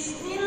Krishna.